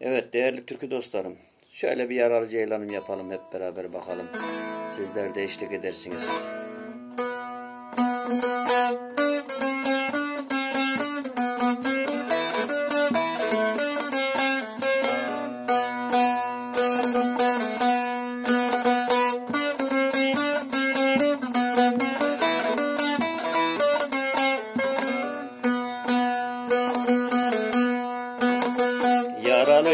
Evet değerli türkü dostlarım. Şöyle bir yaralı ceylanım yapalım hep beraber bakalım. Sizler de eşlik edersiniz. Yaralı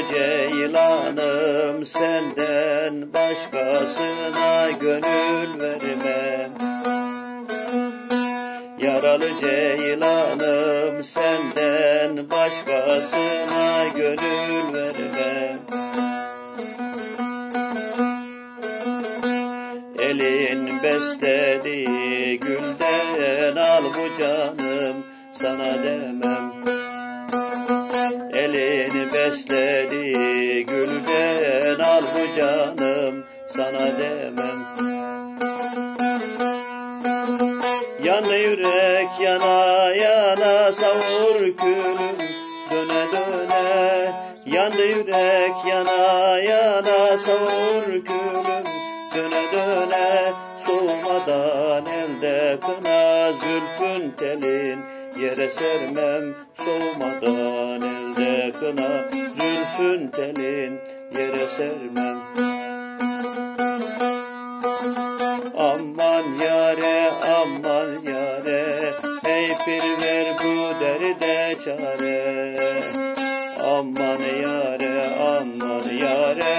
ceylanım senden başkasına gönül vermem. Yaralı ceylanım senden başkasına gönül vermem. Elin beslediği gülden al bu canım sana demem. Elini besledi demem Yanı yürek yana yana savur külüm döne döne. Yandı yürek yana yana savur külüm döne döne. Soğumadan elde kına zülfün telin. Yere sermem soğumadan elde kına Zülfün telin. Yere sermem çare. Aman yare aman yare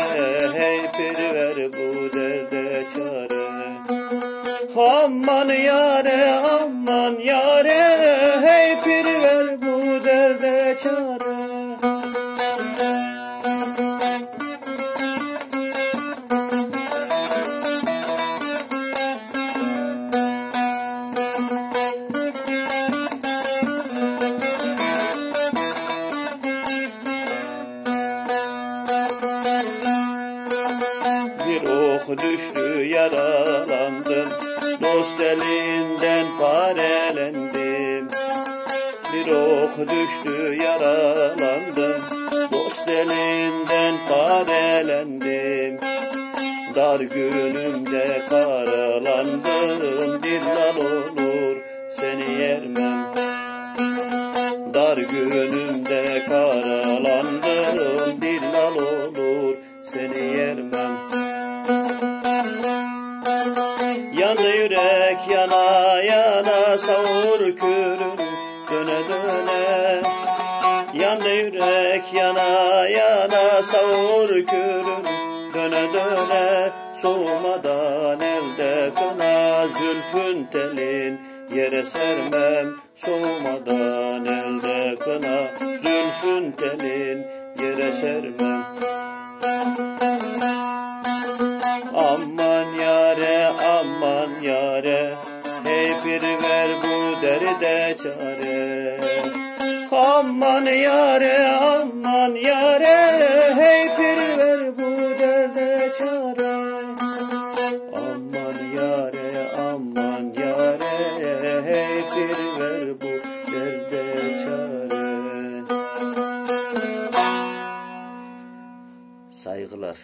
Hey pir ver bu derde çare. Aman yare aman yare Hey pir ok düştü yaralandım. Dost elinden parelendim Bir ok düştü yaralandım. Dost elinden parelendim Dar günümde karalandım. Bir dal olur seni yermem. Dar günümde yana yana savur külüm döne döne. Yandı yürek yana yana savur külüm döne döne. Soğumadan elde kına zülfün telin yere sermem. Soğumadan elde kına zülfün telin yere sermem. Aman yare aman yare kefir ver bu derde çare. Aman yare aman yare hey pir ver bu derde çare. Aman yare aman yare hey pir ver bu derde çare. Saygılar.